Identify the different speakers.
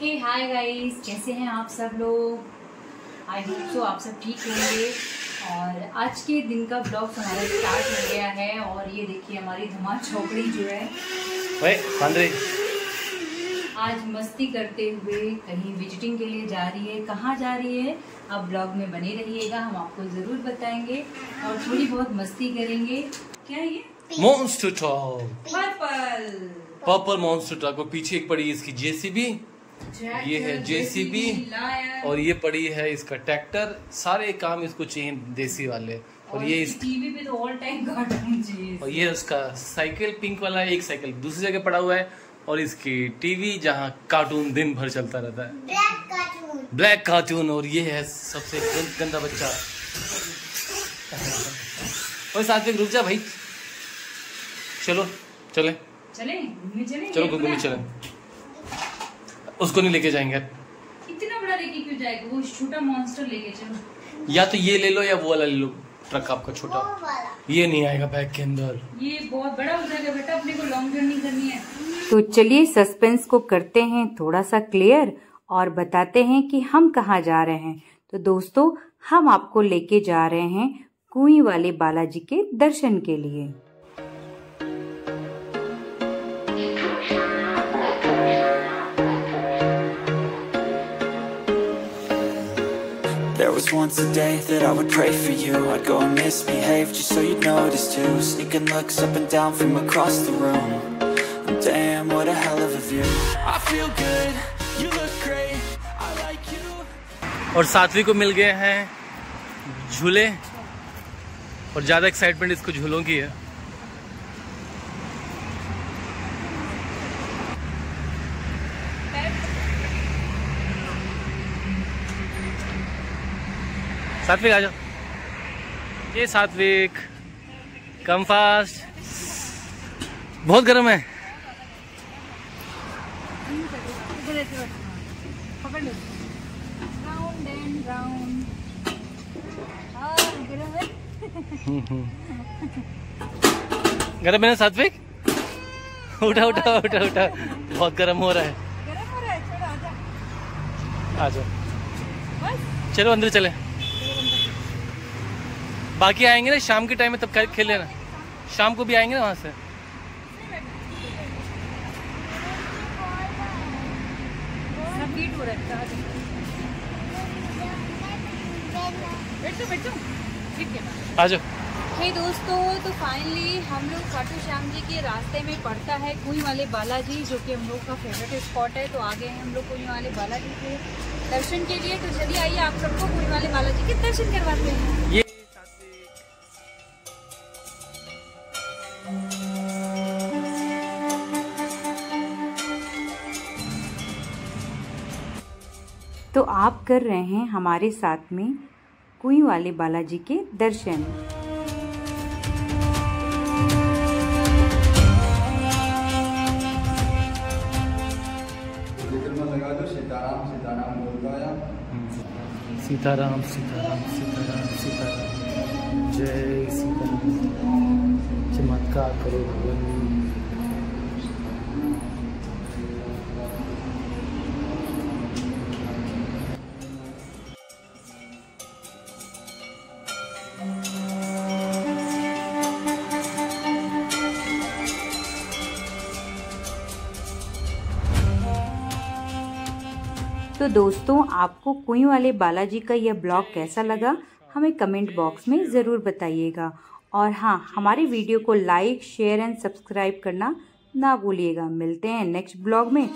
Speaker 1: हे hi guys कैसे हैं आप सब लोग? आई होप सो आप सब ठीक होंगे। और आज के दिन का ब्लॉग हमारा स्टार्ट हो गया है और ये देखिए हमारी धमा चौकड़ी जो है। आज मस्ती करते हुए कहीं विजिटिंग के लिए जा रही है। कहाँ जा रही है? आप ब्लॉग में बने रहिएगा हम आपको ज़रूर बताएँगे। और थोड़ी बहुत मस्ती करेंगे। क्या ये?
Speaker 2: मॉन्स्टर
Speaker 1: पर्पल
Speaker 2: पर्पल मॉन्स्टर और पीछे एक पड़ी इसकी जेसीबी ये है JCB और ये पड़ी है इसका ट्रैक्टर सारे काम इसको चाहिए देसी वाले। और ये इस
Speaker 1: टीवी पे तो ऑल टाइम कार्टून चाहिए
Speaker 2: और ये उसका साइकिल पिंक वाला एक साइकिल दूसरी जगह पड़ा हुआ है। और इसकी टीवी जहाँ कार्टून दिन भर चलता रहता है।
Speaker 3: ब्लैक कार्टून
Speaker 2: ब्लैक कार्टून और ये है सबसे गंदा बच्चा। और साथ में रुक जा भाई। चलो चले।
Speaker 1: चले घूमने चले?
Speaker 2: चलो घूमने चले। उसको नहीं लेके जाएँगे।
Speaker 1: इतना बड़ा लेके क्यों जाएगा? वो छोटा मॉन्स्टर लेके चलो।
Speaker 2: या तो ये ले लो या वो वाला ले लो ट्रक आपका छोटा। ये नहीं आएगा बैग के अंदर।
Speaker 1: ये बहुत बड़ा हो जाएगा बेटा अपने को लॉन्ग जर्नी करनी है।
Speaker 4: तो चलिए सस्पेंस को करते हैं थोड़ा सा क्लियर और बताते हैं कि हम कहाँ जा रहे हैं। तो दोस्तों हम आपको लेके जा रहे हैं कुई वाले बालाजी के दर्शन के लिए।
Speaker 5: was once a day that I would pray for you I'd go and misbehave just so you'd notice too Sneaking looks up and down from across the room Damn, what a hell of a view I feel good, you look great I like you
Speaker 2: और सातवीं को मिल गए हैं झूले और ज्यादा excitement इसको झूलों की है सात्विक आ जाओ। ये सात्विक कम फास्ट बहुत गर्म है। गर्म है ना सात्विक? उठा उठा उठा उठा। बहुत गर्म हो रहा है। आ जाओ। चलो अंदर चले। बाकी आएँगे ना शाम के टाइम में तब खेल- लेना। शाम को भी आएँगे ना वहाँ से? आ जाओ।
Speaker 1: हे दोस्तों तो फाइनली हम लोग खाटू श्याम जी के रास्ते में पड़ता है कुई वाले बालाजी जो कि हम लोग का फेवरेट स्पॉट है। तो आगे हैं हम लोग कुई वाले बालाजी के दर्शन के लिए तो चलिए आइए आप सबको कुई वाले बालाजी के दर्शन करवाते हैं।
Speaker 2: ये
Speaker 4: तो आप कर रहे हैं हमारे साथ में कुई वाले बालाजी के दर्शन।
Speaker 6: ज़िक्र जो सीताराम सीताराम बोलता आया
Speaker 2: सीताराम सीताराम सीताराम सीताराम। जय सीताराम। चमत्कार करो भगवान।
Speaker 4: तो दोस्तों, आपको कुई वाले बालाजी का यह ब्लॉग कैसा लगा, हमें कमेंट बॉक्स में ज़रूर बताइएगा। और हाँ हमारे वीडियो को लाइक, शेयर एंड सब्सक्राइब करना ना भूलिएगा। मिलते हैं नेक्स्ट ब्लॉग में।